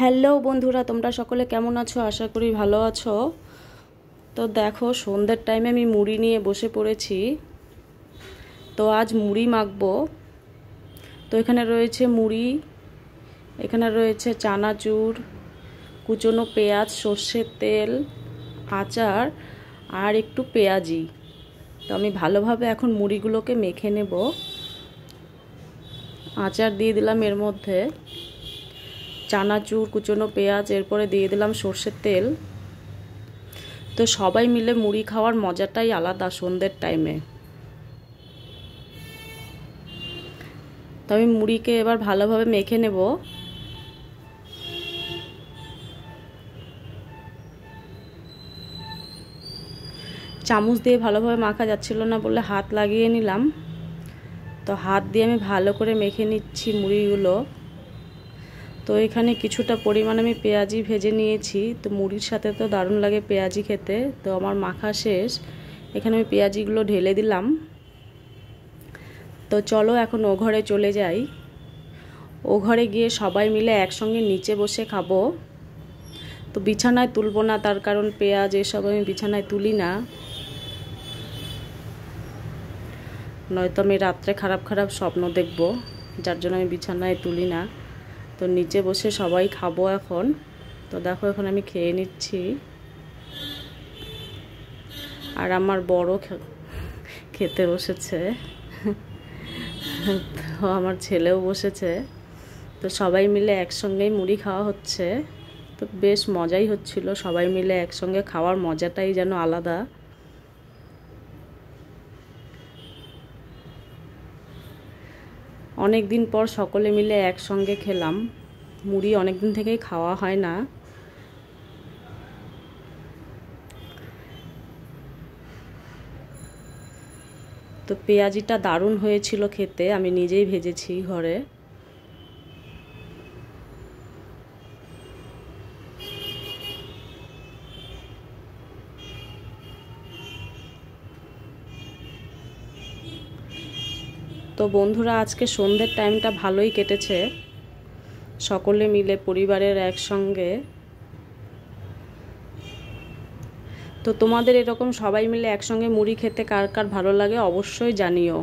Hello বন্ধুরা, তোমরা সকলে কেমন আছো? আশা করি ভালো আছো। তো দেখো, সন্ধ্যের টাইমে আমি মুড়ি নিয়ে বসে পড়েছি। তো আজ মুড়ি মাখবো। তো এখানে রয়েছে মুড়ি, এখানে রয়েছে চানাচুর, কুচনো পেঁয়াজ, সর্ষের তেল, আচার আর একটু পেঁয়াজি। তো আমি ভালোভাবে এখন মুড়িগুলোকে মেখে নেব। আচার দিয়ে দিলাম এর মধ্যে। চানাচুর, কুচনো পেঁয়াজ, এরপরে দিয়ে দিলাম সর্ষের তেল। তো সবাই মিলে মুড়ি খাওয়ার মজাটাই আলাদা সন্ধ্যের টাইমে তো আমি মুড়িকে এবার ভালোভাবে মেখে নেব। চামচ দিয়ে ভালোভাবে মাখা যাচ্ছিল না বলে হাত লাগিয়ে নিলাম। তো হাত দিয়ে আমি ভালো করে মেখে নিচ্ছি মুড়িগুলো। তো এখানে কিছুটা পরিমাণ আমি পেঁয়াজি ভেজে নিয়েছি। তো মুড়ির সাথে তো দারুণ লাগে পেঁয়াজি খেতে। তো আমার মাখা শেষ। এখানে আমি পেঁয়াজিগুলো ঢেলে দিলাম। তো চলো এখন ও ঘরে চলে যাই। ও ঘরে গিয়ে সবাই মিলে একসঙ্গে নিচে বসে খাব। তো বিছানায় তুলবো না, তার কারণ পেঁয়াজ এসব আমি বিছানায় তুলি না। নয়তো আমি রাত্রে খারাপ খারাপ স্বপ্ন দেখব, যার জন্য আমি বিছানায় তুলি না। তো নিচে বসে সবাই খাব এখন। তো দেখো এখন আমি খেয়ে নিচ্ছি। আর আমার বড় খেতে বসেছে। তো আমার ছেলেও বসেছে। তো সবাই মিলে একসঙ্গেই মুড়ি খাওয়া হচ্ছে। তো বেশ মজাই হচ্ছিল সবাই মিলে একসঙ্গে খাওয়ার মজাটাই যেন আলাদা। অনেক দিন পর সকলে মিলে একসঙ্গে খেলাম। মুড়ি অনেক দিন থেকেই খাওয়া হয় না। তো পেঁয়াজিটা দারুণ হয়েছিল খেতে, আমি নিজেই ভেজেছি ঘরে। তো বন্ধুরা, আজকে সন্ধ্যের টাইমটা ভালোই কেটেছে। সকলে মিলে, পরিবারের একসঙ্গে। তো তোমাদের এরকম সবাই মিলে একসঙ্গে মুড়ি খেতে কার কার ভালো লাগে অবশ্যই জানিও।